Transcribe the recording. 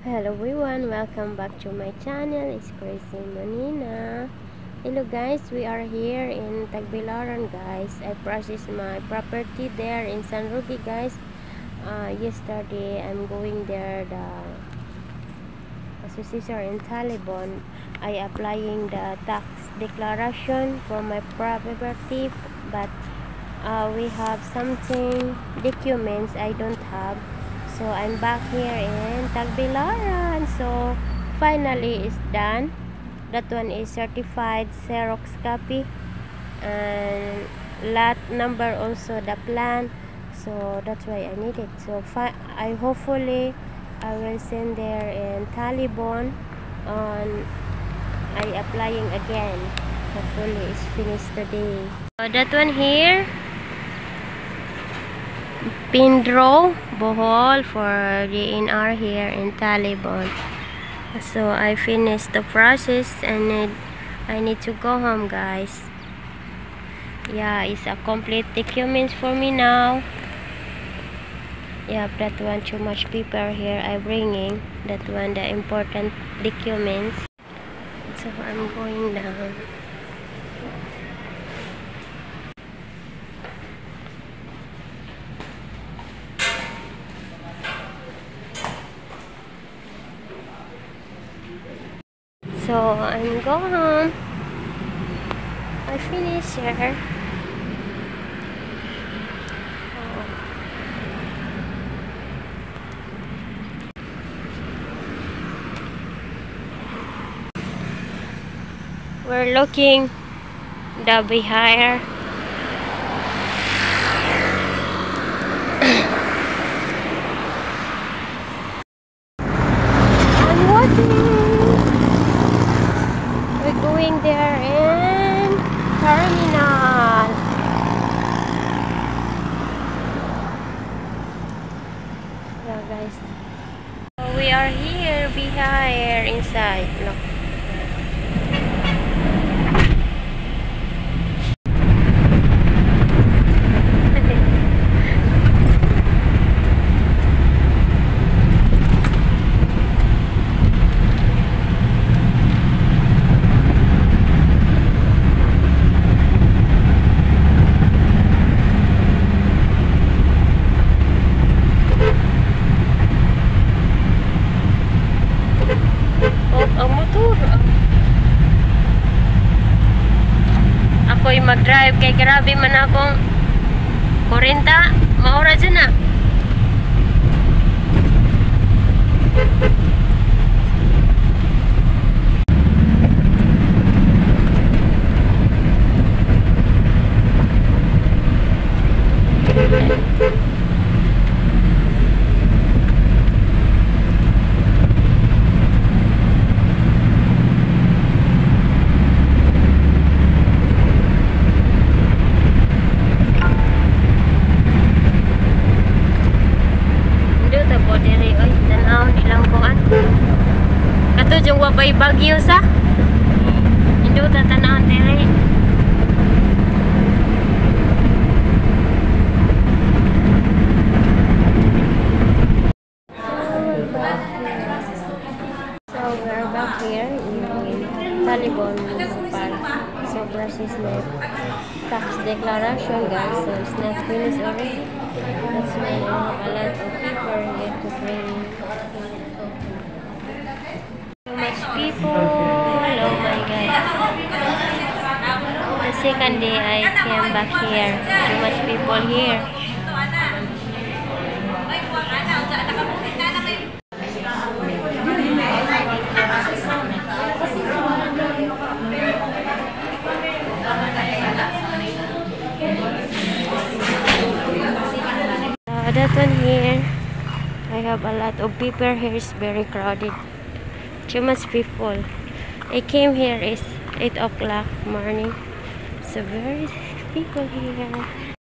Hello everyone, welcome back to my channel. It's Crazy Manina. Hello guys, we are here in Tagbilaran guys. I processed my property there in San Ruby guys. Uh, yesterday I'm going there the assessor in Taliban. I applying the tax declaration for my property but uh, we have something documents I don't have so I'm back here in Tagbilaran. So finally it's done. That one is certified Xerox copy. And lot number also the plan. So that's why I need it. So I hopefully I will send there in Taliban on I applying again. Hopefully it's finished today. So that one here Pindro Bohol for DNR here in Taliban so I finished the process and it, I need to go home guys. Yeah it's a complete documents for me now. Yeah that one too much paper here I bringing. That one the important documents. So I'm going down so I'm going home I finish here. Um, we're looking the behind guys. So we are here behind inside. Look Oh, ang motor. Ako'y mag-drive kay grabe man akong 40 maura dyan na. Wabay bagyo sa. Hindi ta tanaw diri. So we're back here in Taliban Municipal. So na tax declaration guys. So it's not finished already. Much people. Oh my god. The second day I came back here. Too much people here. Uh, that one here, I have a lot of people here. It's very crowded. Too much people. I came here is 8 o'clock morning. So very people here.